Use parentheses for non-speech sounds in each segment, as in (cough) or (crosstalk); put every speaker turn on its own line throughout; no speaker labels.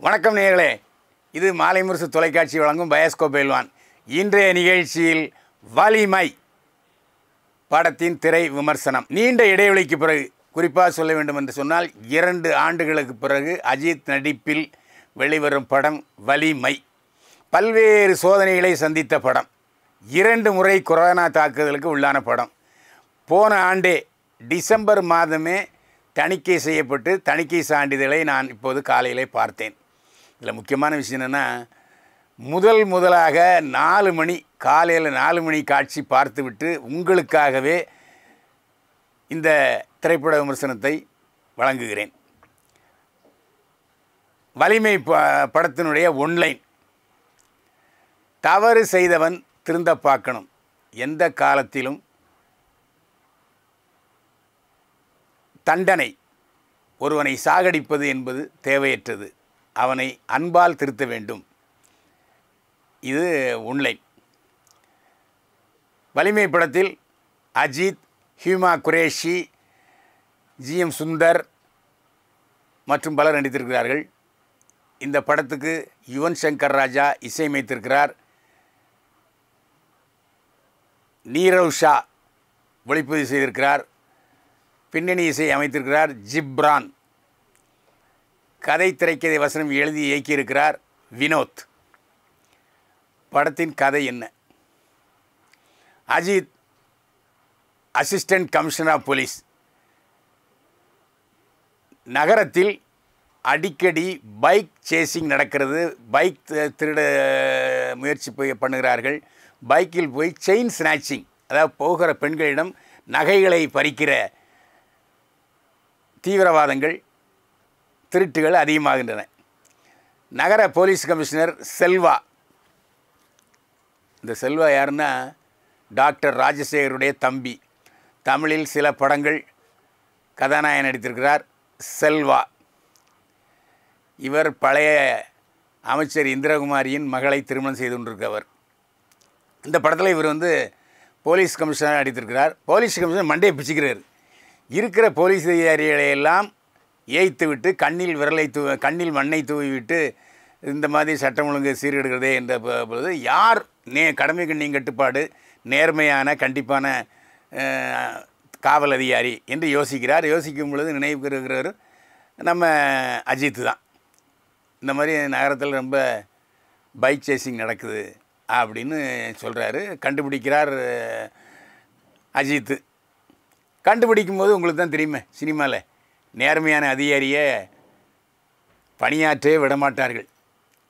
வணக்கம் நேர்களே இது மாலை முரசு தொலைக்காட்சி வழங்கும் பயாஸ்கோப் பெல்வான். இன்றைய நிகழ்ச்சியில் வலிமை படத்தின் திரை விமர்சனம். நீண்ட இடைவெளிக்கு பிறகு குறிப்பாக சொல்ல வேண்டும் என்று சொன்னால் இரண்டு ஆண்டுகளுக்கு பிறகு அஜித் நடிப்பில் வெளிவரும் படம் வலிமை. பல்வேறு சோதனைகளை சந்தித்த படம். இரண்டு முறை கொரோனா தாக்குதலுக்கு உள்ளான படம். போன ஆண்டே டிசம்பர் மாதமே தணிக்கை செய்யப்பட்டு தணிக்கை சான்றிதழை நான் இப்போது காலையிலே பார்த்தேன். இதில் முக்கியமான விஷயம் என்னென்னா முதல் முதலாக நாலு மணி காலையில் நாலு மணி காட்சி பார்த்துவிட்டு உங்களுக்காகவே இந்த திரைப்பட விமர்சனத்தை வழங்குகிறேன். வலிமை ப படத்தினுடைய ஒன்லைன். தவறு செய்தவன் திருந்த பார்க்கணும். எந்த காலத்திலும் தண்டனை. ஒருவனை சாகடிப்பது என்பது தேவையற்றது. அவனை அன்பால் திருத்த வேண்டும். இது ஒன்லைன் வலிமை படத்தில் அஜித் ஹியூமா குரேஷி ஜிஎம் சுந்தர் மற்றும் பலர் நடித்திருக்கிறார்கள். இந்த படத்துக்கு யுவன் சங்கர் ராஜா இசையமைத்திருக்கிறார். நீரவ் ஷா ஒளிப்பதிவு செய்திருக்கிறார். பின்னணி இசை அமைத்திருக்கிறார் ஜிப்ரான். கதை திரைக்கதை வசனம் எழுதி இயக்கியிருக்கிறார் வினோத். படத்தின் கதை என்ன? Ajith assistant commissioner of police. நகரத்தில் அடிக்கடி பைக் சேசிங் நடக்கிறது. பைக் திருட முயற்சி போய் பண்ணுகிறார்கள். பைக்கில் போய் செயின் ஸ்நாச்சிங் அதாவது போகிற பெண்களிடம் நகைகளை பறிக்கிற தீவிரவாதங்கள் திருட்டுகள் அதிகமாகின்றன. நகர போலீஸ் கமிஷனர் செல்வா. இந்த செல்வா யாருன்னா டாக்டர் ராஜசேகருடைய தம்பி. தமிழில் சில படங்கள் கதாநாயகன் நடித்திருக்கிறார் செல்வா. இவர் பழைய அமைச்சர் இந்திரகுமாரியின் மகளை திருமணம் செய்து கொண்டிருக்கவர் இந்த படத்தில் இவர் வந்து போலீஸ் கமிஷனர் நடித்திருக்கிறார். போலீஸ் கமிஷனர் மண்டையை பிச்சுக்கிறார். இருக்கிற போலீஸ் அதிகாரிகளை எல்லாம் ஏய்த்து விட்டு கண்ணில் விரலை தூ கண்ணில் மண்ணை தூவி விட்டு இந்த மாதிரி சட்டம் ஒழுங்கு சீர்கெடுக்கிறதே என்ற பொழுது யார் நே கடமை கண்ணியும் கட்டுப்பாடு நேர்மையான கண்டிப்பான காவல் அதிகாரி என்று யோசிக்கிறார். யோசிக்கும் பொழுது நினைவுக்கு இருக்கிறவர் நம்ம அஜித்து தான். இந்த மாதிரி நகரத்தில் ரொம்ப பைக் சேசிங் நடக்குது அப்படின்னு சொல்கிறாரு கண்டுபிடிக்கிறார் அஜித்து கண்டுபிடிக்கும் போது உங்களுக்கு தான் தெரியுமே சினிமாவில் நேர்மையான அதிகாரியை பணியாற்றவே விடமாட்டார்கள்.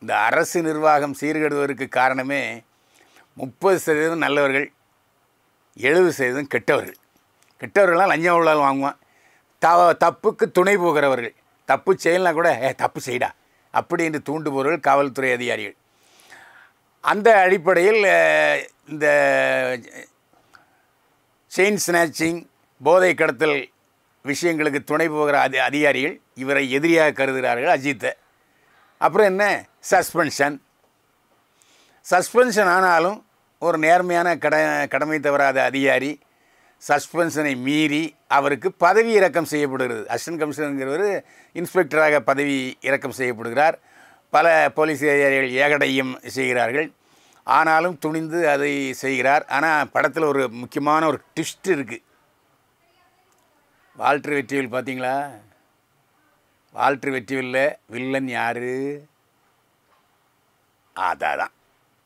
இந்த அரசு நிர்வாகம் சீர்கெடுவதற்கு காரணமே முப்பது சதவீதம் நல்லவர்கள் எழுபது சதவீதம் கெட்டவர்கள். கெட்டவர்கள்லாம் லஞ்சம் உள்ளால் வாங்குவான். த தப்புக்கு துணை போகிறவர்கள். தப்பு செய்யலாம் கூட ஏ தப்பு செய்டா. அப்படி என்று தூண்டுபவர்கள் காவல்துறை அதிகாரிகள். அந்த அடிப்படையில் இந்த செயின் ஸ்நாச்சிங் போதை கடத்தல் விஷயங்களுக்கு துணை போகிற அதி அதிகாரிகள் இவரை எதிரியாக கருதுகிறார்கள் அஜித்தை. அப்புறம் என்ன? சஸ்பென்ஷன் சஸ்பென்ஷன் ஆனாலும் ஒரு நேர்மையான கட கடமை தவறாத அதிகாரி சஸ்பென்ஷனை மீறி அவருக்கு பதவி இறக்கம் செய்யப்படுகிறது. அசிஸ்டன்ட் கமிஷனருங்கிறவர் இன்ஸ்பெக்டராக பதவி இறக்கம் செய்யப்படுகிறார். பல போலீஸ் அதிகாரிகள் ஏகடையும் செய்கிறார்கள். ஆனாலும் துணிந்து அதை செய்கிறார். ஆனால் படத்தில் ஒரு முக்கியமான ஒரு ட்விஸ்ட் இருக்குது வால்ட்ரு வெற்றிவில் பார்த்தீங்களா? வால்ட்ரு வெற்றிவில் வில்லன் யார்? அதான்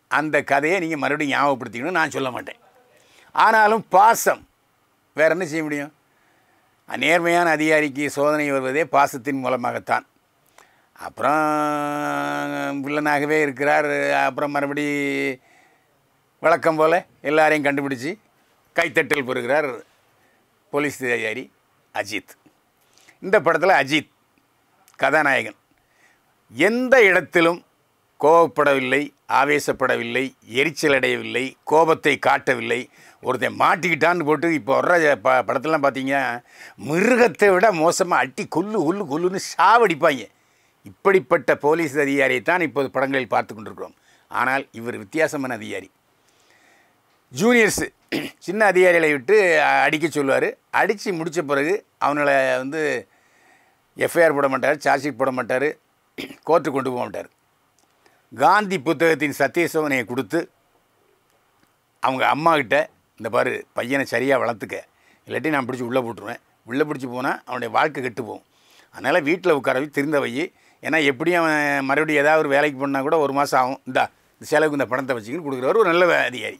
அந்த கதையை நீங்கள் மறுபடியும் ஞாபகப்படுத்திக்கணும் நான் சொல்ல மாட்டேன். ஆனாலும் பாசம். வேற என்ன செய்ய முடியும்? நேர்மையான அதிகாரிக்கு சோதனை வருவதே பாசத்தின் மூலமாகத்தான். அப்புறம் வில்லனாகவே இருக்கிறார். அப்புறம் மறுபடி வழக்கம் போல் எல்லாரையும் கண்டுபிடிச்சி கைத்தட்டல் பெறுகிறார் போலீஸ் அதிகாரி. அஜித். இந்த படத்தில் அஜித் கதாநாயகன். எந்த இடத்திலும் கோபப்படவில்லை ஆவேசப்படவில்லை எரிச்சல் அடையவில்லை கோபத்தை காட்டவில்லை. ஒருத்தன் மாட்டிக்கிட்டான்னு போட்டு இப்போ வர்ற ப படத்துலலாம் பார்த்தீங்க மிருகத்தை விட மோசமாக அட்டி கொல்லு கொல்லு கொல்லுன்னு சாவடிப்பாங்க. இப்படிப்பட்ட போலீஸ் அதிகாரியை இப்போது படங்களில் பார்த்து கொண்டிருக்கிறோம். ஆனால் இவர் வித்தியாசமான அதிகாரி. ஜூனியர்ஸு சின்ன அதிகாரிகளை விட்டு அடிக்க சொல்லுவார். அடித்து முடித்த பிறகு அவங்கள வந்து எஃப்ஐஆர் போட மாட்டார் சார்ஜ் ஷீட் போட மாட்டார் கோர்ட்டு கொண்டு போக மாட்டார். காந்தி புத்தகத்தின் சத்திய சோதனையை கொடுத்து அவங்க அம்மாக்கிட்ட இந்த பாரு பையனை சரியாக வளர்த்துக்க. இல்லாட்டி நான் பிடிச்சி உள்ளே போட்டுருவேன். உள்ளே பிடிச்சி போனால் அவனுடைய வாழ்க்கை கெட்டு போகும். அதனால் வீட்டில் உட்கார வச்சு திருந்த வை ஏன்னா எப்படியும் அவன் மறுபடியும் ஏதாவது ஒரு வேலைக்கு போனால் கூட ஒரு மாதம் ஆகும். இந்தா இந்த செலவுக்கு இந்த பணத்தை வச்சுக்கின்னு கொடுக்குறவர் ஒரு நல்ல அதிகாரி.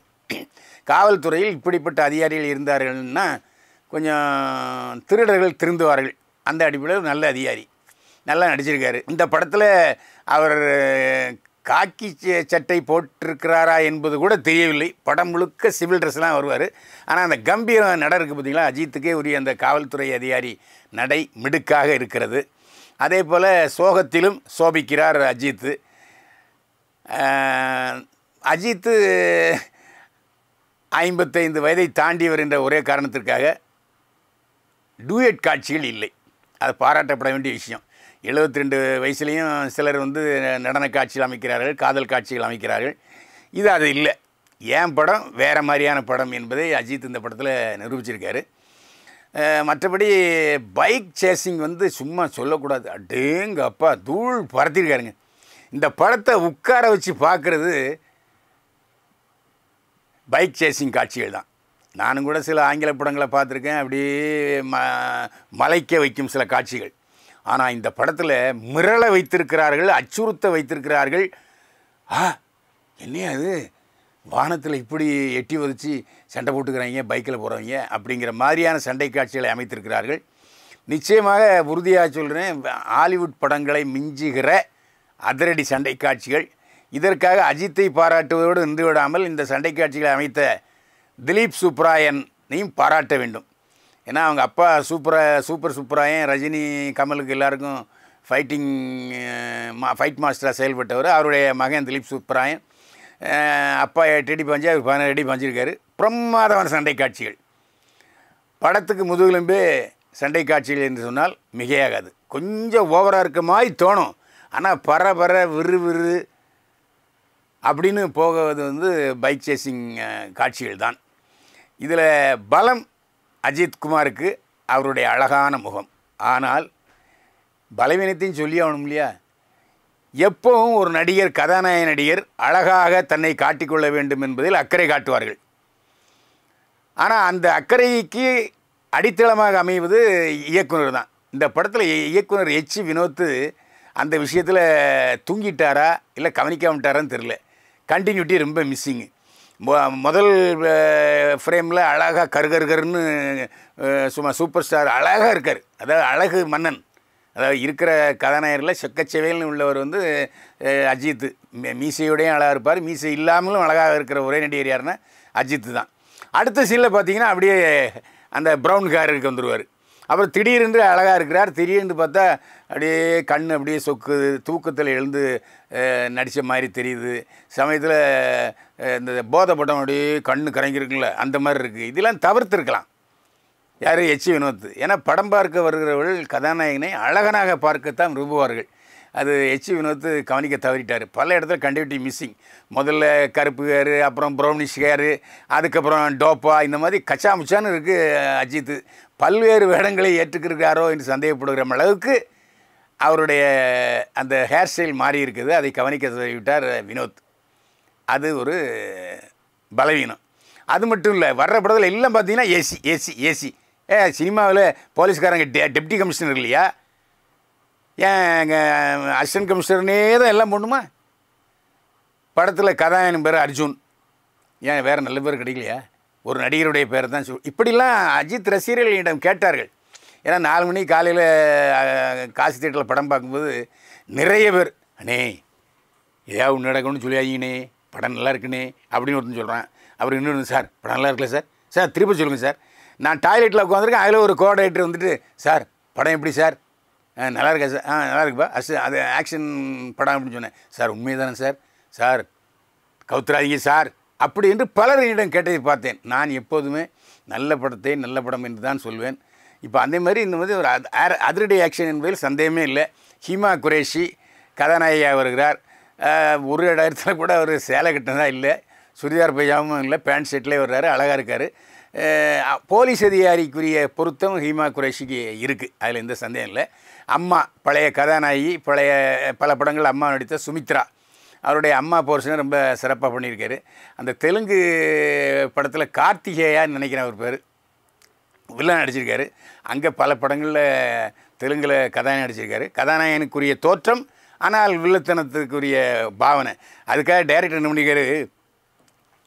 காவல்துறையில் இப்படிப்பட்ட அதிகாரிகள் இருந்தார்கள்னா கொஞ்சம் திருடர்கள் திருந்துவார்கள். அந்த அடிப்படையில் நல்ல அதிகாரி. நல்லா நடிச்சிருக்காரு. இந்த படத்தில் அவர் காக்கி ச- சட்டை போட்டிருக்கிறாரா என்பது கூட தெரியவில்லை. படம் முழுக்க சிவில் ட்ரெஸ்லாம் வருவார். ஆனால் அந்த கம்பீர நட இருக்குது பார்த்தீங்களா அஜித்துக்கே உரிய அந்த காவல்துறை அதிகாரி நடை மிடுக்காக இருக்கிறது. அதே போல் சோகத்திலும் சோபிக்கிறார் அஜித்து. அஜித்து ஐம்பத்தைந்து வயதை தாண்டி வருகின்ற ஒரே காரணத்திற்காக டூயட் காட்சிகள் இல்லை. அது பாராட்டப்பட வேண்டிய விஷயம். 72 ரெண்டு வயசுலேயும் சிலர் வந்து நடன காட்சிகள் அமைக்கிறார்கள் காதல் காட்சிகள் அமைக்கிறார்கள். இது அது இல்லை. ஏன் படம்? வேறு மாதிரியான படம் என்பதை அஜித் இந்த படத்தில் நிரூபிச்சிருக்காரு. மற்றபடி பைக் சேசிங் வந்து சும்மா சொல்லக்கூடாது. அடேங்க அப்பா தூள் பறத்திருக்காருங்க இந்த படத்தை உட்கார வச்சு பார்க்குறது பைக் சேசிங் காட்சிகள் தான். நானும் கூட சில ஆங்கில படங்களை பார்த்துருக்கேன். அப்படியே ம மலைக்க வைக்கும் சில காட்சிகள். ஆனால் இந்த படத்தில் மிரள வைத்திருக்கிறார்கள் அச்சுறுத்த வைத்திருக்கிறார்கள். ஆ என்னையா அது வானத்தில் இப்படி எட்டி வதிச்சு சண்டை போட்டுக்கிறாங்க பைக்கில் போகிறவங்க அப்படிங்கிற மாதிரியான சண்டை காட்சிகளை அமைத்திருக்கிறார்கள். நிச்சயமாக உறுதியாக சொல்கிறேன் ஹாலிவுட் படங்களை மிஞ்சுகிற அதிரடி சண்டை காட்சிகள். இதற்காக அஜித்தை பாராட்டுவதோடு நின்று விடாமல் இந்த சண்டை காட்சிகளை அமைத்த திலீப் சுப்ராயனையும் பாராட்ட வேண்டும். ஏன்னா அவங்க அப்பா சூப்பரா சூப்பர் சுப்ராயன் ரஜினி கமலுக்கு எல்லாருக்கும் ஃபைட்டிங் மா ஃபைட் மாஸ்டராக செயல்பட்டவர். அவருடைய மகன் திலீப் சுப்ராயன் அப்பா எட்டு அடி பஞ்சு அவர் பதினெட்டு அடி பஞ்சிருக்காரு. பிரமாதமான சண்டை காட்சிகள். படத்துக்கு முதுகெலும்பே சண்டை காட்சிகள் என்று சொன்னால் மிகையாகாது. கொஞ்சம் ஓவராக இருக்க மாதிரி தோணும். ஆனால் பர பர விறு விறு அப்படின்னு போகிறது வந்து பைக் சேசிங் காட்சிகள் தான் இதில் பலம் அஜித் குமாருக்கு அவருடைய அழகான முகம். ஆனால் பலவீனத்தையும் சொல்லி ஆகணும் இல்லையா? எப்பவும் ஒரு நடிகர் கதாநாயக நடிகர் அழகாக தன்னை காட்டிக்கொள்ள வேண்டும் என்பதில் அக்கறை காட்டுவார்கள். ஆனால் அந்த அக்கறைக்கு அடித்தளமாக அமைவது இயக்குனர் தான் இந்த படத்தில் இயக்குனர் எச். வினோத்து அந்த விஷயத்தில் தூங்கிட்டாரா இல்லை கவனிக்காமட்டாரான்னு தெரில கண்டினியூட்டி ரொம்ப மிஸ்ஸிங்கு முதல் ஃப்ரேமில் அழகாக கருகருகருன்னு சும்மா சூப்பர் ஸ்டார் அழகாக இருக்கார். அதாவது அழகு மன்னன். அதாவது இருக்கிற கதாநாயகரில் செக்கச்செவையல்னு உள்ளவர் வந்து அஜித்து அஜித். மீசையோடையும் அழகாக இருப்பார். மீசை இல்லாமலும் அழகாக இருக்கிற ஒரே நடிகர் யாருன்னா அஜித்து தான். அடுத்த சீனில் பார்த்தீங்கன்னா அப்படியே அந்த ப்ரௌன் காருக்கு வந்துடுவார் அப்புறம் திடீரென்று அழகாக இருக்கிறார். திடீர்னு பார்த்தா அப்படியே கண் அப்படியே சொக்குது. தூக்கத்தில் எழுந்து நடித்த மாதிரி தெரியுது. சமயத்தில் இந்த போதை படம் அப்படியே கண் கரங்கிருக்குல்ல அந்த மாதிரி இருக்குது இதெல்லாம் தவிர்த்துருக்கலாம். யார்? எச். வினோத். ஏன்னா படம் பார்க்க வருகிறவர்கள் கதாநாயகனை அழகனாக பார்க்கத்தான் விரும்புவார்கள். அது எச் வினோத் கவனிக்க தவறிட்டார். பல இடத்துல கண்டினியூட்டி மிஸ்ஸிங் முதல்ல கருப்பு ஹேரு அப்புறம் ப்ரௌனிஷ் ஹேரு அதுக்கப்புறம் டோப்பா இந்த மாதிரி கச்சாமுச்சான்னு இருக்குது அஜித். பல்வேறு வேடங்களை ஏற்றுக்கிறாரோ என்று சந்தேகப்படுகிற அளவுக்கு அவருடைய அந்த ஹேர் ஸ்டைல் மாறி இருக்குது. அதை கவனிக்க தவறிவிட்டார் வினோத். அது ஒரு பலவீனம். அது மட்டும் இல்லை வர்ற படத்தில் எல்லாம் பார்த்தீங்கன்னா ஏசி ஏசி ஏசி. ஏ சினிமாவில் போலீஸ்காரங்க டெ டெப்டி கமிஷனர் இல்லையா? ஏன் எங்கள் அசிஸ்டன்ட் கமிஷனர்னே தான் எல்லாம் பண்ணுமா படத்தில் கதாயன் பேர் அர்ஜுன். ஏன் வேறு நல்ல பேர் கிடைக்கலையா? ஒரு நடிகருடைய பேர் தான் சொல் இப்படிலாம் அஜித் ரசிகர்களிடம் கேட்டார்கள். ஏன்னா நாலு மணி காலையில் காசி தேட்டரில் படம் பார்க்கும்போது நிறைய பேர் அண்ணே ஏதாவது ஒன்று நடக்கணும்னு சொல்லியாங்கண்ணே படம் நல்லா இருக்குண்ணே அப்படின்னு ஒருத்தன் சொல்கிறான் அப்புறம் இன்னொன்று சார் படம் நல்லா இருக்குல்ல சார்? சார் திருப்பி சொல்லுங்கள் சார். நான் டாய்லெட்டில் உட்காந்துருக்கேன் அதில் ஒரு கோஆர்டினேட்டர் வந்துட்டு சார் படம் எப்படி சார்? நல்லா இருக்கா சார்? ஆ நல்லா இருக்குப்பா அஸ் அது ஆக்ஷன் படம் அப்படின்னு சொன்னேன். சார் உண்மை தானே சார்? Sir கவுத்துறாதீங்க sir. அப்படி என்று பலரிடம் கேட்டதை பார்த்தேன். நான் எப்போதுமே நல்ல படத்தை நல்ல படம் என்று தான் சொல்வேன். இப்போ அதே மாதிரி இந்த மாதிரி ஒரு அதிரடி ஆக்ஷன் என்பதில் சந்தேகமே இல்லை. ஹிமா குரேஷி கதாநாயகியாக வருகிறார். ஒரு இடத்துல கூட அவர் சேலை கட்டினதாக இல்லை. சுடிதார் பைஜாமும் இல்லை. பேண்ட் ஷர்ட்லேயே வர்றாரு. அழகாக இருக்கார். போலீஸ் அதிகாரிக்குரிய பொருத்தம் ஹீமா குரேஷிக்கு இருக்குது அதில் எந்த சந்தேகம் இல்லை. அம்மா பழைய கதாநாயகி பழைய பல படங்கள் அம்மா நடித்த சுமித்ரா. அவருடைய அம்மா போர்ஷனை ரொம்ப சிறப்பாக பண்ணியிருக்காரு. அந்த தெலுங்கு படத்தில் கார்த்திகேயான்னு நினைக்கிறேன் அவர் பேர். வில்லன் நடிச்சிருக்காரு. அங்கே பல படங்களில் தெலுங்கில் கதாநாயகன் நடிச்சிருக்காரு. கதாநாயகனுக்குரிய தோற்றம் ஆனால் வில்லத்தனத்துக்குரிய பாவனை. அதுக்காக டைரக்டர் என்ன பண்ணிக்காரு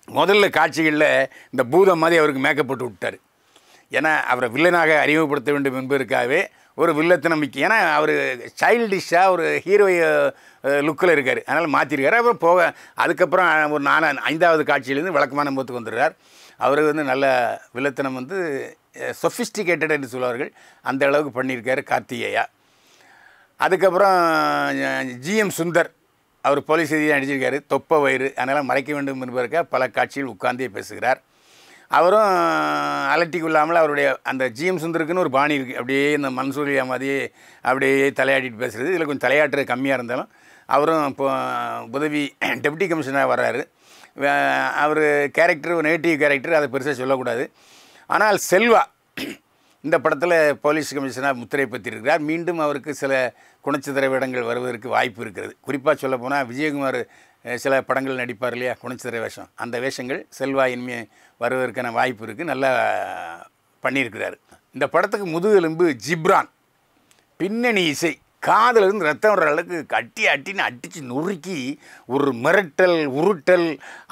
முதல்ல காட்சிகளில் இந்த பூதம் மாதிரி அவருக்கு மேக்கப் போட்டு விட்டார். ஏன்னா அவரை வில்லனாக அறிமுகப்படுத்த வேண்டும் என்பதற்காகவே ஒரு வில்லத்தனம் மிக்க ஏன்னா அவர் சைல்டிஷாக ஒரு ஹீரோ லுக்கில் இருக்கார். அதனால் மாற்றிருக்காரு அப்புறம் போக அதுக்கப்புறம் ஒரு நாலு ஐந்தாவது காட்சியிலேருந்து வழக்கமான முகத்துக்கு வந்துடுறார். அவர் வந்து நல்ல வில்லத்தனம் வந்து சொஃபிஸ்டிகேட்டட் என்று சொல்வார்கள். அந்த அளவுக்கு பண்ணியிருக்காரு கார்த்திகேயா. அதுக்கப்புறம் ஜிஎம் சுந்தர். அவர் போலீஸ் செய்தியாக நடிச்சிருக்காரு தொப்ப வயிறு அதனால் மறைக்க வேண்டும் என்பதற்காக பல காட்சிகள் உட்கார்ந்தே பேசுகிறார். அவரும் அலட்டிக்கொள்ளாமல் அவருடைய அந்த ஜிஎம் சுந்தருக்குன்னு ஒரு பாணி இருக்குது அப்படியே இந்த மன்சூரியா மாதிரியே அப்படியே தலையாட்டிட்டு பேசுகிறது இதில் கொஞ்சம் தலையாட்டுறது கம்மியாக இருந்தாலும் அவரும் இப்போ உதவி (clears throat) டெப்டி கமிஷனராக வர்றாரு. அவர் கேரக்டர் நெகட்டிவ் கேரக்டர் அதை பெருசாக சொல்லக்கூடாது. ஆனால் செல்வா இந்த படத்தில் போலீஸ் கமிஷனாக முத்திரை பற்றியிருக்கிறார் மீண்டும் அவருக்கு சில குணச்சித்திர வேடங்கள் வருவதற்கு வாய்ப்பு இருக்கிறது. குறிப்பாக சொல்ல போனால் விஜயகுமார் சில படங்கள் நடிப்பார் இல்லையா குணச்சித்திர வேஷம். அந்த வேஷங்கள் செல்வா இனிமே வருவதற்கான வாய்ப்பு இருக்குது நல்லா பண்ணியிருக்கிறார். இந்த படத்துக்கு முதுகெலும்பு ஜிப்ரான். பின்னணி இசை. காதலிருந்து ரத்தம் வர அளவுக்கு கட்டி அட்டின்னு அடித்து நொறுக்கி ஒரு மிரட்டல் உருட்டல்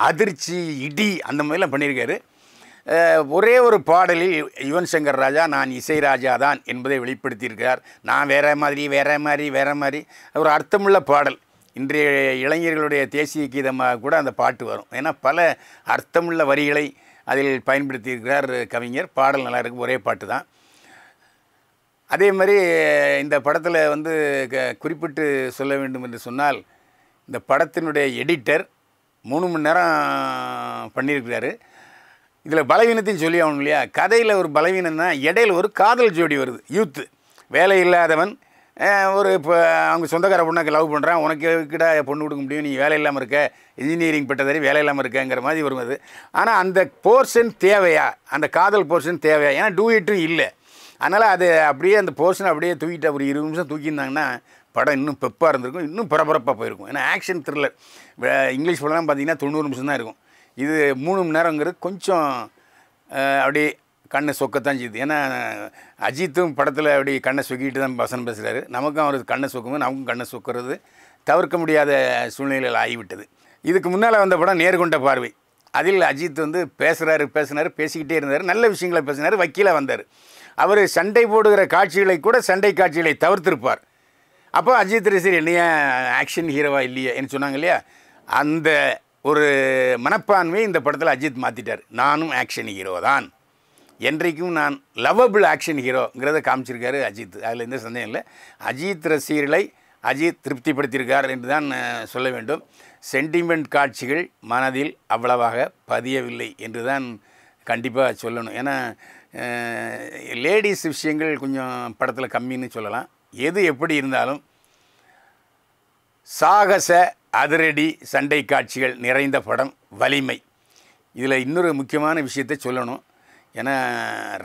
அதிர்ச்சி இடி அந்த மாதிரிலாம் பண்ணியிருக்காரு. ஒரே ஒரு பாடலில் யுவன் சங்கர் ராஜா நான் இசை ராஜா தான் என்பதை வெளிப்படுத்தியிருக்கிறார். நான் வேற மாதிரி வேற மாதிரி வேற மாதிரி. ஒரு அர்த்தமுள்ள பாடல். இன்றைய இளைஞர்களுடைய தேசிய கீதமாக கூட அந்த பாட்டு வரும். ஏன்னா பல அர்த்தமுள்ள வரிகளை அதில் பயன்படுத்தியிருக்கிறார் கவிஞர். பாடல் நல்லா இருக்கு ஒரே பாட்டு தான். அதே மாதிரி இந்த படத்தில் வந்து க- குறிப்பிட்டு சொல்ல வேண்டும் என்று சொன்னால் இந்த படத்தினுடைய எடிட்டர் மூணு மணி நேரம் பண்ணியிருக்கிறாரு. இதில் பலவீனத்தையும் சொல்லி ஆகணும் இல்லையா? கதையில் ஒரு பலவீனம்னா இடையில ஒரு காதல் ஜோடி வருது யூத்து வேலை இல்லாதவன் ஒரு இப்போ அவங்க சொந்தக்கார பொண்ணாக்கு லவ் பண்ணுறான் உனக்கு கிட்ட பொண்ணு கொடுக்க முடியும்? நீ வேலை இல்லாமல் இருக்க இன்ஜினியரிங் பட்டதாரி வேலை இல்லாமல் இருக்கங்கிற மாதிரி வரும் அது. ஆனால் அந்த போர்ஷன் தேவையா? அந்த காதல் போர்ஷன் தேவையா? ஏன்னா டூ இட்டும் இல்லை. அதனால் அது அப்படியே அந்த போர்ஷனை அப்படியே தூக்கிட்டு ஒரு இருபது நிமிஷம் தூக்கியிருந்தாங்கன்னா படம் இன்னும் பெப்பாக இருந்திருக்கும் இன்னும் பரபரப்பாக போயிருக்கும். ஏன்னா ஆக்ஷன் த்ரில்லர் இங்கிலீஷ் படம்லாம் பார்த்தீங்கன்னா தொண்ணூறு நிமிஷம் தான் இருக்கும். இது மூணு மணி நேரங்கிறது கொஞ்சம் அப்படி அப்படியே கண்ணை சொக்கத்தான் செய்யுது. ஏன்னா அஜித்தும் படத்தில் அப்படி கண்ணை சொக்கிட்டு தான் வசனம் பேசுகிறாரு நமக்கும் அவர் கண்ணை சொக்கும்போது நமக்கும் கண்ணை சொக்கிறது தவிர்க்க முடியாத சூழ்நிலையில் ஆகிவிட்டது. இதுக்கு முன்னால் வந்த படம் நேர்கொண்ட பார்வை. அதில் அஜித் வந்து பேசுகிறாரு பேசினார் பேசிக்கிட்டே இருந்தார் நல்ல விஷயங்களை பேசினார் வக்கீலாக வந்தார். அவர் சண்டை போடுகிற காட்சிகளை கூட சண்டை காட்சிகளை தவிர்த்திருப்பார். அப்போ அஜித் ரசிகர் என்னையா ஆக்ஷன் ஹீரோவா இல்லையே என்று சொன்னாங்க இல்லையா? அந்த ஒரு மனப்பான்மை இந்த படத்தில் அஜித் மாற்றிட்டார் நானும் ஆக்ஷன் ஹீரோ தான். என்றைக்கும் நான் லவ்வபிள் ஆக்ஷன் ஹீரோங்கிறத காமிச்சிருக்காரு அஜித். அதில் எந்த சந்தேகம் இல்லை. அஜித் ரசிகர்களை அஜித் திருப்திப்படுத்தியிருக்கார் என்று தான் சொல்ல வேண்டும். சென்டிமெண்ட் காட்சிகள் மனதில் அவ்வளவாக பதியவில்லை என்று தான் கண்டிப்பாக சொல்லணும். ஏன்னா லேடிஸ் விஷயங்கள் கொஞ்சம் படத்தில் கம்மின்னு சொல்லலாம். எது எப்படி இருந்தாலும் சாகச அதிரடி சண்டை காட்சிகள் நிறைந்த படம் வலிமை. இதில் இன்னொரு முக்கியமான விஷயத்தை சொல்லணும். ஏன்னா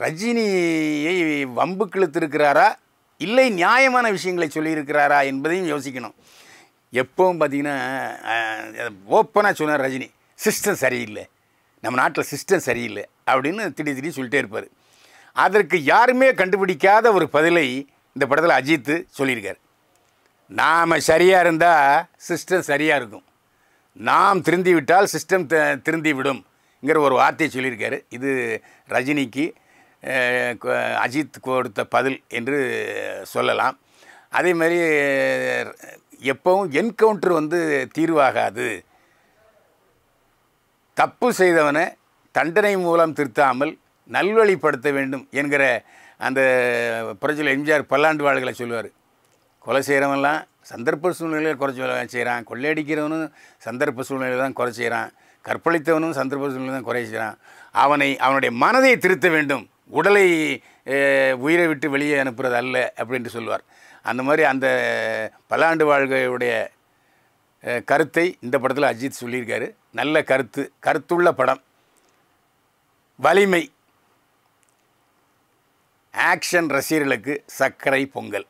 ரஜினியை வம்புக்கு இழுத்திருக்கிறாரா இல்லை நியாயமான விஷயங்களை சொல்லியிருக்கிறாரா என்பதையும் யோசிக்கணும். எப்பவும் பார்த்தீங்கன்னா ஓப்பனாக சொன்னார் ரஜினி சிஸ்டம் சரியில்லை. நம்ம நாட்டில் சிஸ்டம் சரியில்லை அப்படின்னு திடீர் திடீர் சொல்லிட்டே இருப்பார். அதற்கு யாருமே கண்டுபிடிக்காத ஒரு பதிலை இந்த படத்தில் அஜித்து சொல்லியிருக்கார். நாம் சரியாக இருந்தால் சிஸ்டம் சரியாக இருக்கும். நாம் திருந்தி விட்டால் சிஸ்டம் த- திருந்தி விடும்ங்கிற ஒரு வார்த்தையை சொல்லியிருக்காரு. இது ரஜினிக்கு அஜித் கொடுத்த பதில் என்று சொல்லலாம். அதே மாதிரி எப்பவும் என்கவுண்டர் வந்து தீர்வாகாது. தப்பு செய்தவனை தண்டனை மூலம் திருத்தாமல் நல்வழிப்படுத்த வேண்டும் என்கிற அந்த புரட்சியில் எம்ஜிஆர் பல்லாண்டு வாழ்களை சொல்லுவார். கொலை செய்கிறவன்லாம் சந்தர்ப்ப சூழ்நிலையில் குறை செய்கிறான் கொள்ளையடிக்கிறவனும் சந்தர்ப்ப சூழ்நிலையில் தான் குறை செய்கிறான் கற்பழித்தவனும் சந்தர்ப்ப சூழ்நிலை தான் குறை செய்கிறான் அவனை அவனுடைய மனதை திருத்த வேண்டும். உடலை உயிரை விட்டு வெளியே அனுப்புறது அல்ல அப்படின்ட்டு சொல்லுவார். அந்த மாதிரி அந்த பல்லாண்டு வாழ்கையுடைய கருத்தை இந்த படத்தில் அஜித் சொல்லியிருக்காரு. நல்ல கருத்து கருத்துள்ள படம். வலிமை. ஆக்ஷன் ரசிகர்களுக்கு சர்க்கரை பொங்கல்.